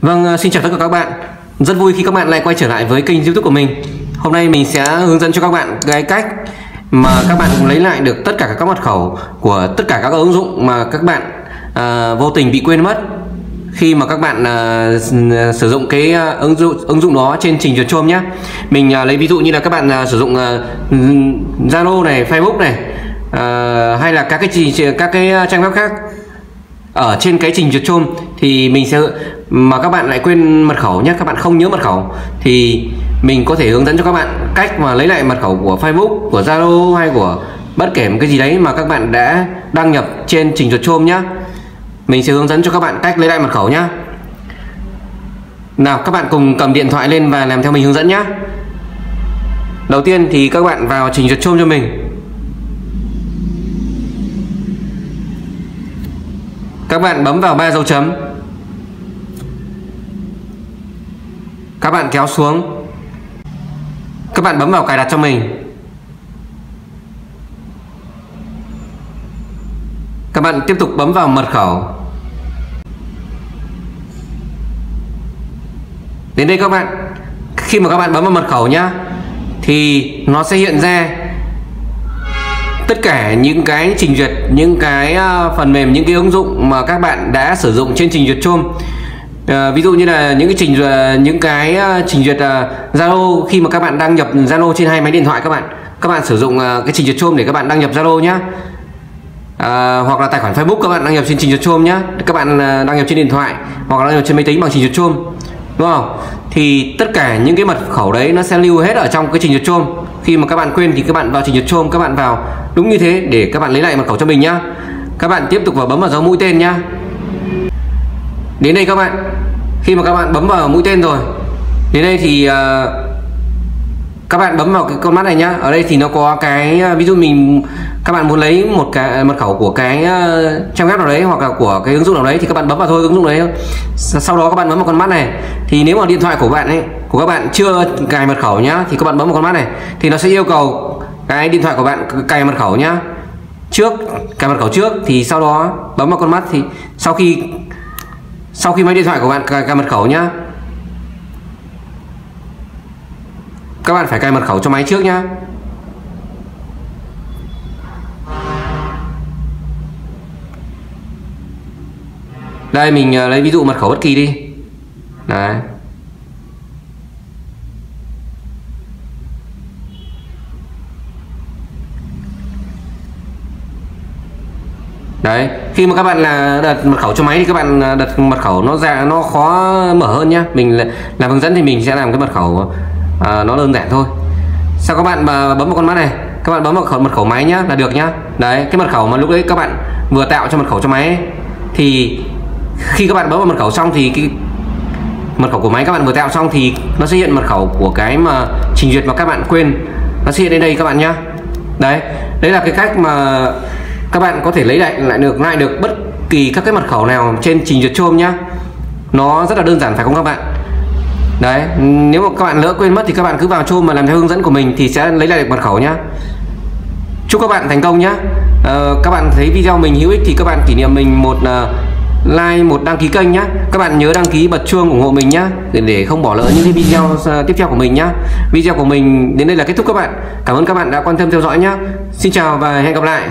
Vâng, ờ, xin chào tất cả các bạn. Rất vui khi các bạn lại quay trở lại với kênh youtube của mình. Hôm nay mình sẽ hướng dẫn cho các bạn cái cách mà các bạn lấy lại được tất cả các mật khẩu của tất cả các ứng dụng mà các bạn à, vô tình bị quên mất. Khi mà các bạn à, sử dụng cái ứng dụng ứng dụng đó trên trình duyệt Chrome nhé mình à, lấy ví dụ như là các bạn à, sử dụng Zalo này Facebook này à, hay là các cái các cái trang web khác. Ở trên cái trình duyệt Chrome thì mình sẽ mà các bạn lại quên mật khẩu nhé các bạn không nhớ mật khẩu, thì mình có thể hướng dẫn cho các bạn cách mà lấy lại mật khẩu của Facebook, của Zalo hay của bất kể một cái gì đấy mà các bạn đã đăng nhập trên trình duyệt Chrome nhé mình sẽ hướng dẫn cho các bạn cách lấy lại mật khẩu nhé nào, các bạn cùng cầm điện thoại lên và làm theo mình hướng dẫn nhé đầu tiên thì các bạn vào trình duyệt Chrome cho mình. Các bạn bấm vào ba dấu chấm. Các bạn kéo xuống. Các bạn bấm vào cài đặt cho mình. Các bạn tiếp tục bấm vào mật khẩu. Đến đây các bạn. Khi mà các bạn bấm vào mật khẩu nhá, thì nó sẽ hiện ra tất cả những cái trình duyệt, những cái à, phần mềm, những cái ứng dụng mà các bạn đã sử dụng trên trình duyệt Chrome à, ví dụ như là những cái trình duyệt những cái ờ, trình duyệt ờ, Zalo uh, khi mà các bạn đăng nhập Zalo trên hai máy điện thoại các bạn. Các bạn sử dụng uh, cái trình duyệt Chrome để các bạn đăng nhập Zalo nhé. à, hoặc là tài khoản Facebook các bạn đăng nhập trên trình duyệt Chrome nhé, các bạn uh, đăng nhập trên điện thoại hoặc là đăng nhập trên máy tính bằng trình duyệt Chrome đúng không? Thì tất cả những cái mật khẩu đấy nó sẽ lưu hết ở trong cái trình duyệt Chrome. Khi mà các bạn quên thì các bạn vào trình duyệt Chrome các bạn vào đúng như thế để các bạn lấy lại mật khẩu cho mình nhá. Các bạn tiếp tục vào bấm vào dấu mũi tên nhá đến đây các bạn. Khi mà các bạn bấm vào mũi tên rồi đến đây thì uh, các bạn bấm vào cái con mắt này nhá. Ở đây thì nó có cái ờ, ví dụ mình các bạn muốn lấy một cái mật khẩu của cái uh, trang web nào đấy hoặc là của cái ứng dụng nào đấy thì các bạn bấm vào thôi ứng dụng đấy sau đó các bạn bấm vào con mắt này. Thì nếu mà điện thoại của bạn ấy của các bạn chưa cài mật khẩu nhá thì các bạn bấm vào con mắt này. Thì nó sẽ yêu cầu cái điện thoại của bạn cài mật khẩu nhá. Trước cài mật khẩu trước thì sau đó bấm vào con mắt thì sau khi sau khi máy điện thoại của bạn cài, cài mật khẩu nhá. Các bạn phải cài mật khẩu cho máy trước nhá. Đây mình ờ, lấy ví dụ mật khẩu bất kỳ đi. Đấy. Đấy khi mà các bạn là đặt mật khẩu cho máy thì các bạn à, đặt mật khẩu nó ra nó khó mở hơn nhá. Mình làm hướng dẫn thì mình sẽ làm cái mật khẩu à, nó đơn giản thôi. Sau các bạn mà bấm vào con mắt này? Các bạn bấm vào khẩu, mật khẩu máy nhá là được nhá. Đấy cái mật khẩu mà lúc đấy các bạn vừa tạo cho mật khẩu cho máy ấy, thì khi các bạn bấm vào mật khẩu xong thì cái mật khẩu của máy các bạn vừa tạo xong thì nó sẽ hiện mật khẩu của cái mà trình duyệt mà các bạn quên. Nó sẽ hiện đến đây các bạn nhá. Đấy đấy là cái cách mà các bạn có thể lấy lại lại được lại được bất kỳ các cái mật khẩu nào trên trình duyệt Chrome nhá. Nó rất là đơn giản phải không các bạn? Đấy nếu mà các bạn lỡ quên mất thì các bạn cứ vào Chrome mà làm theo hướng dẫn của mình thì sẽ lấy lại được mật khẩu nhá. Chúc các bạn thành công nhá. Ờ, các bạn thấy video mình hữu ích thì các bạn kỷ niệm mình một uh, like một đăng ký kênh nhá. Các bạn nhớ đăng ký bật chuông ủng hộ mình nhá để, để không bỏ lỡ những cái video uh, tiếp theo của mình nhá. Video của mình đến đây là kết thúc các bạn. Cảm ơn các bạn đã quan tâm theo dõi nhá. Xin chào và hẹn gặp lại.